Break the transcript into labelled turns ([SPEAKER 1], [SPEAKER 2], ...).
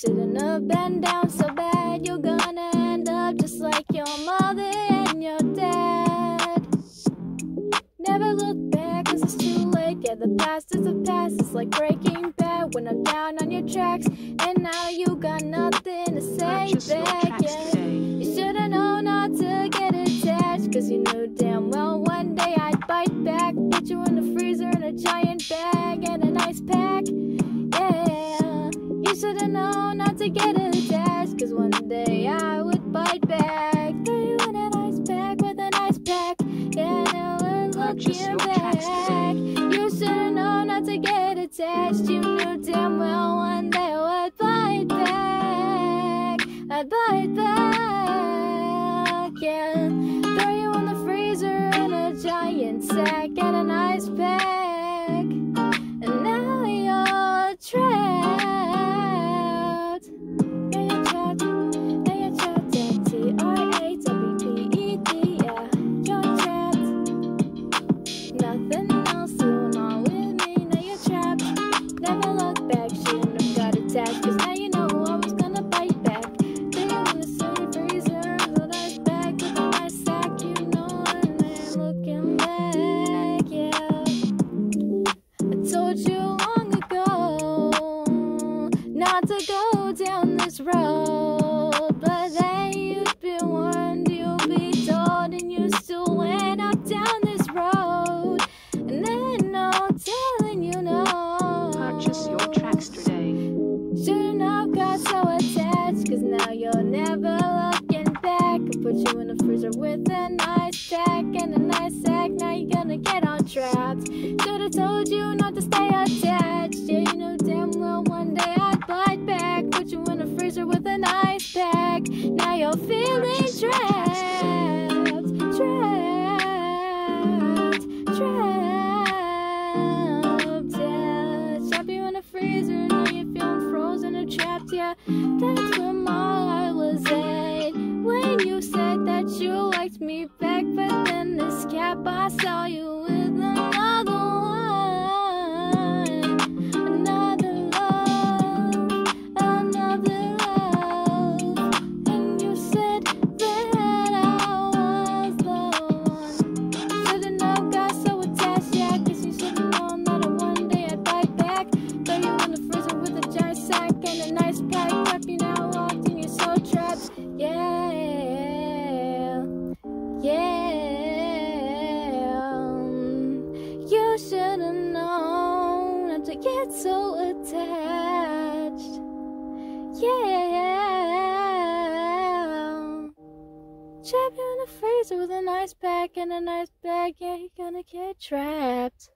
[SPEAKER 1] shouldn't have been down so bad. You're gonna end up just like your mother and your dad. Never look back, cause it's too late. Yeah, the past is the past. It's like breaking bad when I'm down on your tracks. And now you got to get attached. Cause one day I would bite back. Throw you in a nice bag with a nice pack. Yeah, never
[SPEAKER 2] Purchase
[SPEAKER 1] looking back. You should've known not to get attached. You knew damn well one day I'd bite back. I'd bite back. Yeah. To go down this road, but then you'd be warned, you'd be told, and you still went up down this road. And then no telling you no.
[SPEAKER 2] Purchase your tracks today.
[SPEAKER 1] Shouldn't have got so attached, cause now you're never looking back. I put you in the freezer with a nice pack and a nice sack. Now you're gonna get all trapped. Feeling trapped, trapped, trapped. Yeah, trap you in the freezer. Now you're feeling frozen and trapped. Yeah, that's where my heart was at when you said that you liked me back. But then this cap, I saw you get so attached. Yeah. You in the freezer with a nice pack and a nice bag. Yeah, you're gonna get trapped.